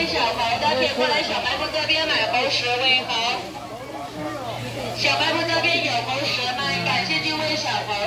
位小猴的可过来小卖部这边买猴食喂猴。小卖部这边有猴食吗，感谢这位小猴。